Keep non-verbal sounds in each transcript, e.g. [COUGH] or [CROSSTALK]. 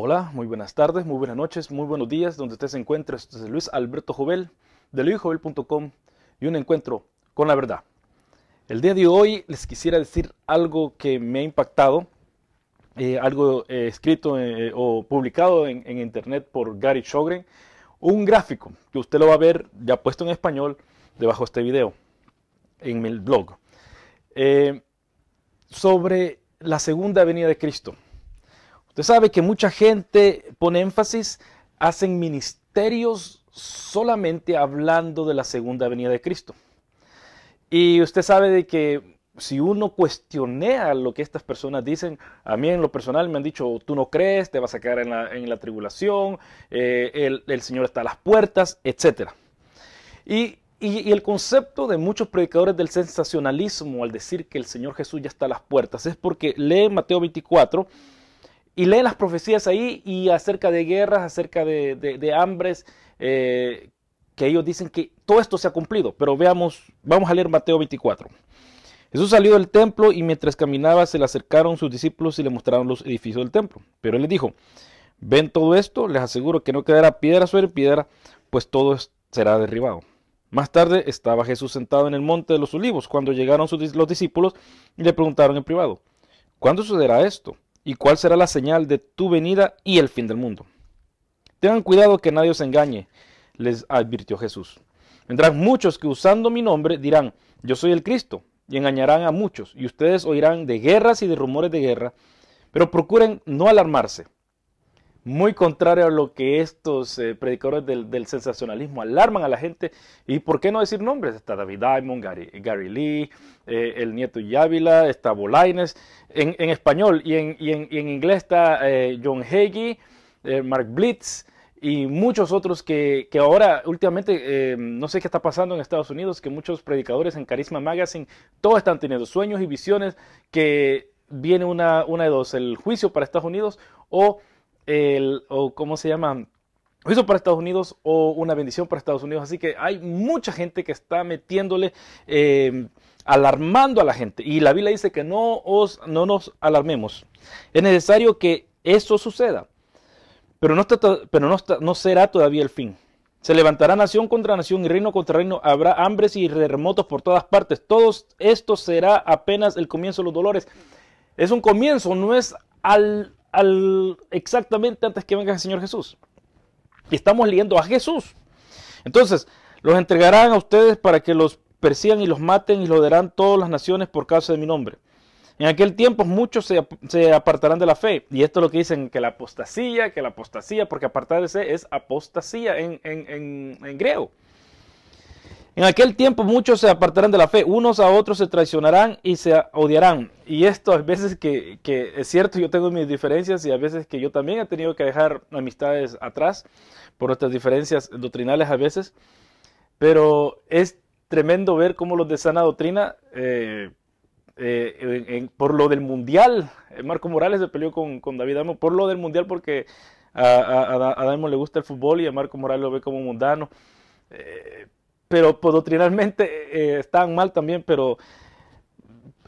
Hola, muy buenas tardes, muy buenas noches, muy buenos días, donde usted se encuentre. Este es Luis Alberto Jovel de luisjovel.com y un encuentro con la verdad. El día de hoy les quisiera decir algo que me ha impactado, eh, algo eh, escrito eh, o publicado en, internet por Gary Shogren, un gráfico que usted lo va a ver ya puesto en español debajo de este video, en el blog, sobre la segunda venida de Cristo. Usted sabe que mucha gente pone énfasis, hacen ministerios solamente hablando de la segunda venida de Cristo. Y usted sabe de que si uno cuestionea lo que estas personas dicen, a mí en lo personal me han dicho, tú no crees, te vas a quedar en la, tribulación, eh, el, Señor está a las puertas, etc. Y, y, el concepto de muchos predicadores del sensacionalismo al decir que el Señor Jesús ya está a las puertas es porque lee Mateo 24 y leen las profecías ahí y acerca de guerras, acerca de, hambres, eh, que ellos dicen que todo esto se ha cumplido. Pero veamos, vamos a leer Mateo 24. Jesús salió del templo y mientras caminaba se le acercaron sus discípulos y le mostraron los edificios del templo. Pero él les dijo, ven todo esto, les aseguro que no quedará piedra sobre piedra, pues todo será derribado. Más tarde estaba Jesús sentado en el monte de los olivos cuando llegaron los discípulos y le preguntaron en privado, ¿cuándo sucederá esto? Y cuál será la señal de tu venida y el fin del mundo. Tengan cuidado que nadie os engañe, les advirtió Jesús. Vendrán muchos que usando mi nombre dirán, yo soy el Cristo, y engañarán a muchos, y ustedes oirán de guerras y de rumores de guerra, pero procuren no alarmarse muy contrario a lo que estos eh, predicadores del, sensacionalismo alarman a la gente. ¿Y por qué no decir nombres? Está David Diamond, Gary, Lee, eh, el nieto Yávila, está Bolaines, en, español y en, inglés está eh, John Hagee, Mark Blitz y muchos otros que, ahora últimamente no sé qué está pasando en Estados Unidos, que muchos predicadores en Carisma Magazine, todos están teniendo sueños y visiones que viene una, una de dos, el juicio para Estados Unidos o el, o cómo se llama, eso para Estados Unidos o una bendición para Estados Unidos. Así que hay mucha gente que está metiéndole, eh, alarmando a la gente. Y la Biblia dice que no, os, no nos alarmemos. Es necesario que eso suceda. Pero, no, pero no, no será todavía el fin. Se levantará nación contra nación y reino contra reino. Habrá hambres y terremotos por todas partes. Todo esto será apenas el comienzo de los dolores. Es un comienzo, no es al, exactamente antes que venga el Señor Jesús. Y estamos leyendo a Jesús. Entonces, los entregarán a ustedes para que los persigan y los maten y los darán todas las naciones por causa de mi nombre. En aquel tiempo muchos se, apartarán de la fe. Y esto es lo que dicen, que la apostasía, que la apostasía, porque apartarse es apostasía en, en, en griego. En aquel tiempo muchos se apartarán de la fe, unos a otros se traicionarán y se odiarán. Y esto a veces que, es cierto, yo tengo mis diferencias y a veces que yo también he tenido que dejar amistades atrás por nuestras diferencias doctrinales a veces. Pero es tremendo ver cómo los de sana doctrina, eh, eh, por lo del mundial, eh, Marco Morales se peleó con, David Amo por lo del mundial porque a, a, le gusta el fútbol y a Marco Morales lo ve como mundano pero pues, doctrinalmente eh, están mal también, pero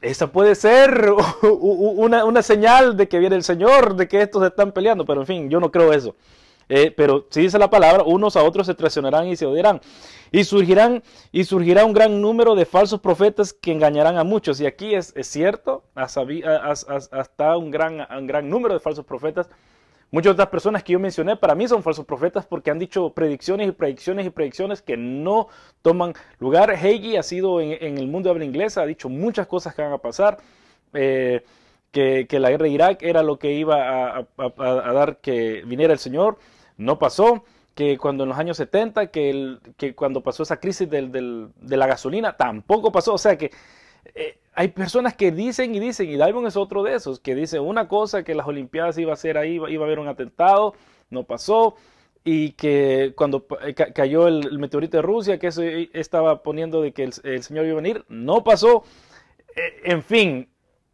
esa puede ser [LAUGHS] una, señal de que viene el Señor, de que estos están peleando, pero en fin, yo no creo eso. Eh, pero si dice la palabra, unos a otros se traicionarán y se odiarán. Y surgirán, y surgirá un gran número de falsos profetas que engañarán a muchos. Y aquí es, cierto, hasta un gran, un gran número de falsos profetas Muchas otras personas que yo mencioné para mí son falsos profetas porque han dicho predicciones y predicciones y predicciones que no toman lugar. Hagee ha sido en, el mundo de habla inglesa, ha dicho muchas cosas que van a pasar. Eh, que, la guerra de Irak era lo que iba a, dar que viniera el Señor, no pasó. Que cuando en los años 70, que, que cuando pasó esa crisis del, de la gasolina, tampoco pasó. O sea que eh, hay personas que dicen y dicen, y Diamond es otro de esos, que dice una cosa, que las Olimpiadas iba a ser ahí, iba a haber un atentado, no pasó, y que cuando eh, cayó el, meteorito de Rusia, que eso estaba poniendo de que el, Señor iba a venir, no pasó. Eh, en fin,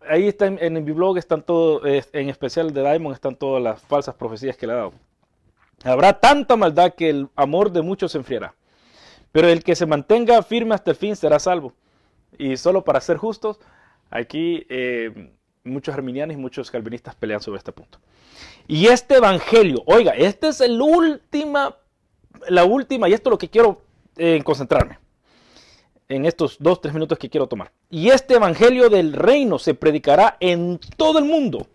ahí está en, en, mi blog, están todos, en especial de Diamond, están todas las falsas profecías que le ha dado. Habrá tanta maldad que el amor de muchos se enfriará, pero el que se mantenga firme hasta el fin será salvo. Y solo para ser justos, aquí eh, muchos arminianos y muchos calvinistas pelean sobre este punto. Y este evangelio, oiga, esta es el última, la última, y esto es lo que quiero eh, concentrarme en estos dos, tres minutos que quiero tomar. Y este evangelio del reino se predicará en todo el mundo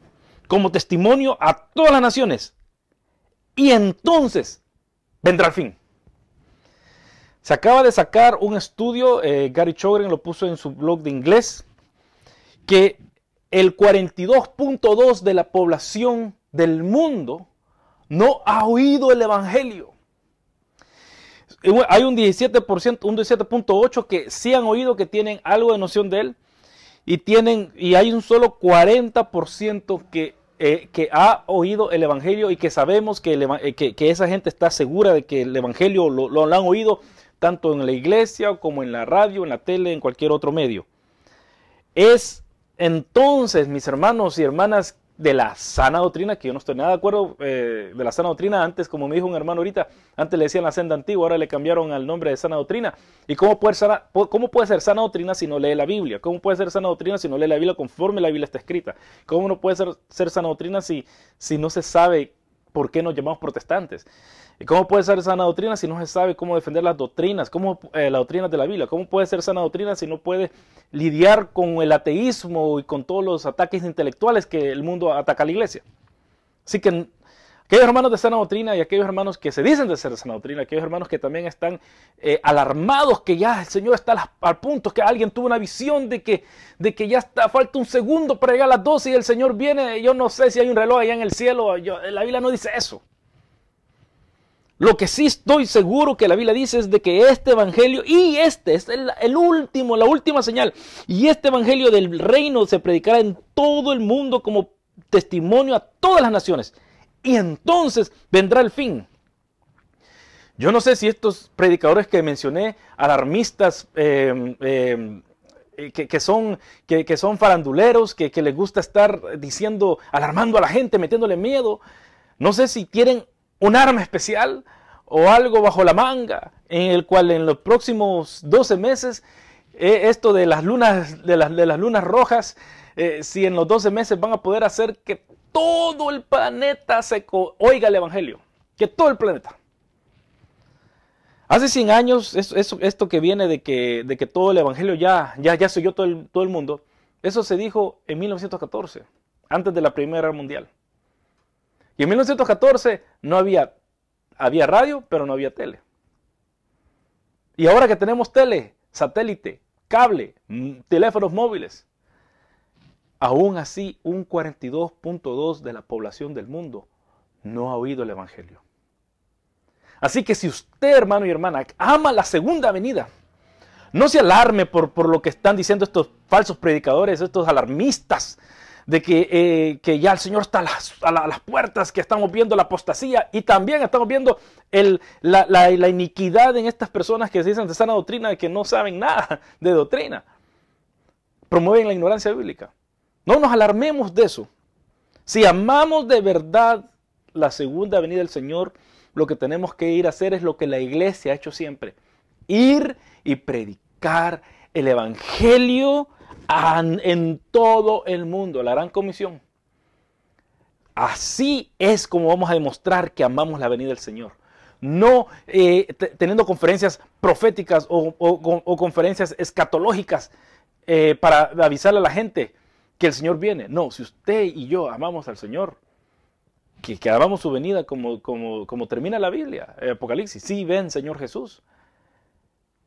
como testimonio a todas las naciones. Y entonces vendrá el fin. Se acaba de sacar un estudio, eh, Gary Chogren lo puso en su blog de inglés, que el 42.2 de la población del mundo no ha oído el Evangelio. Hay un 17%, un 17.8 que sí han oído, que tienen algo de noción de él, y, tienen, y hay un solo 40% que, eh, que ha oído el Evangelio y que sabemos que, eh, que, esa gente está segura de que el Evangelio lo han oído tanto en la iglesia como en la radio, en la tele, en cualquier otro medio. Es entonces, mis hermanos y hermanas de la sana doctrina, que yo no estoy nada de acuerdo eh, de la sana doctrina, antes, como me dijo un hermano ahorita, antes le decían la senda antigua, ahora le cambiaron al nombre de sana doctrina. ¿Y cómo puede, ser, sana doctrina si no lee la Biblia? ¿Cómo puede ser sana doctrina si no lee la Biblia conforme la Biblia está escrita? ¿Cómo no puede ser, ser sana doctrina si, si no se sabe por qué nos llamamos protestantes? ¿Y cómo puede ser sana doctrina si no se sabe cómo defender las doctrinas, cómo, eh, las doctrinas de la Biblia? ¿Cómo puede ser sana doctrina si no puede lidiar con el ateísmo y con todos los ataques intelectuales que el mundo ataca a la iglesia? Así que aquellos hermanos de sana doctrina y aquellos hermanos que se dicen de ser de sana doctrina, aquellos hermanos que también están eh, alarmados que ya el Señor está al punto, que alguien tuvo una visión de que, de que ya está, falta un segundo para llegar a las 12 y el Señor viene, yo no sé si hay un reloj allá en el cielo, la Biblia no dice eso. Lo que sí estoy seguro que la Biblia dice es de que este evangelio y este es el, último, la última señal. Y este evangelio del reino se predicará en todo el mundo como testimonio a todas las naciones. Y entonces vendrá el fin. Yo no sé si estos predicadores que mencioné, alarmistas, em, em, que, son, que, son faranduleros, que, les gusta estar diciendo, alarmando a la gente, metiéndole miedo, no sé si tienen un arma especial o algo bajo la manga, en el cual en los próximos 12 meses, eh, esto de las lunas, de las lunas rojas, eh, si en los 12 meses van a poder hacer que todo el planeta se oiga el Evangelio, que todo el planeta. Hace 100 años, esto que viene de que, todo el Evangelio ya, ya, ya se oyó todo el, todo el mundo, eso se dijo en 1914, antes de la Primera Guerra Mundial. Y en 1914 no había, había radio, pero no había tele. Y ahora que tenemos tele, satélite, cable, teléfonos móviles, aún así un 42.2 de la población del mundo no ha oído el Evangelio. Así que si usted, hermano y hermana, ama la segunda venida, no se alarme por, por lo que están diciendo estos falsos predicadores, estos alarmistas de que, eh, que, ya el Señor está a las, puertas, que estamos viendo la apostasía y también estamos viendo el, la, la, iniquidad en estas personas que se dicen de sana doctrina, que no saben nada de doctrina. Promueven la ignorancia bíblica. No nos alarmemos de eso. Si amamos de verdad la segunda venida del Señor, lo que tenemos que ir a hacer es lo que la iglesia ha hecho siempre. Ir y predicar el Evangelio en todo el mundo, la gran comisión. Así es como vamos a demostrar que amamos la venida del Señor. No eh, teniendo conferencias proféticas o, conferencias escatológicas eh, para avisarle a la gente que el Señor viene. No, si usted y yo amamos al Señor, que, que amamos su venida como, como, como termina la Biblia, Apocalipsis, sí ven Señor Jesús,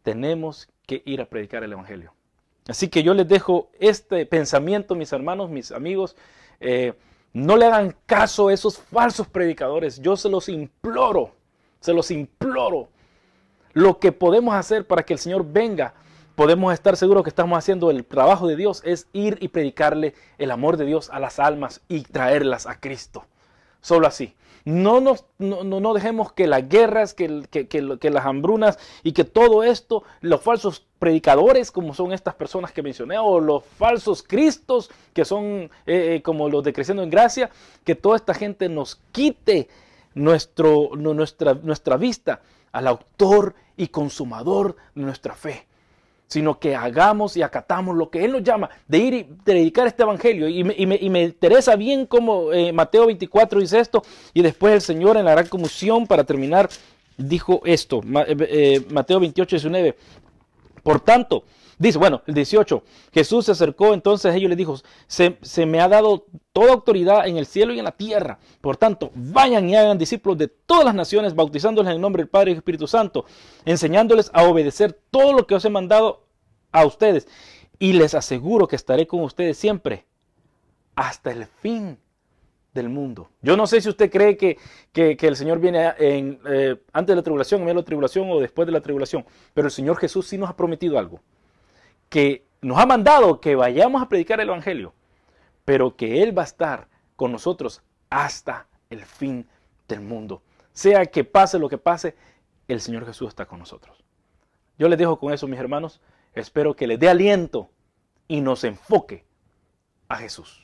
tenemos que ir a predicar el Evangelio. Así que yo les dejo este pensamiento, mis hermanos, mis amigos. Eh, no le hagan caso a esos falsos predicadores. Yo se los imploro, se los imploro. Lo que podemos hacer para que el Señor venga, podemos estar seguros que estamos haciendo el trabajo de Dios, es ir y predicarle el amor de Dios a las almas y traerlas a Cristo. Solo así. No, nos, no, dejemos que las guerras, que, que, las hambrunas y que todo esto, los falsos predicadores como son estas personas que mencioné, o los falsos cristos que son eh, eh, como los de Creciendo en Gracia, que toda esta gente nos quite nuestro, nuestra, nuestra vista al autor y consumador de nuestra fe. Sino que hagamos y acatamos lo que Él nos llama, de ir y predicar este Evangelio. Y me, interesa bien cómo eh, Mateo 24 dice esto, y después el Señor en la gran comisión, para terminar, dijo esto, eh, eh, Mateo 28, 19. Por tanto, dice, bueno, el 18, Jesús se acercó entonces a ellos y les dijo, se, se, me ha dado toda autoridad en el cielo y en la tierra. Por tanto, vayan y hagan discípulos de todas las naciones, bautizándoles en el nombre del Padre y Espíritu Santo, enseñándoles a obedecer todo lo que os he mandado a ustedes. Y les aseguro que estaré con ustedes siempre hasta el fin del mundo. Yo no sé si usted cree que, el Señor viene en, eh, antes de la tribulación, en medio de la tribulación o después de la tribulación, pero el Señor Jesús sí nos ha prometido algo, que nos ha mandado que vayamos a predicar el Evangelio, pero que Él va a estar con nosotros hasta el fin del mundo. Sea que pase lo que pase, el Señor Jesús está con nosotros. Yo les dejo con eso, mis hermanos. Espero que les dé aliento y nos enfoque a Jesús.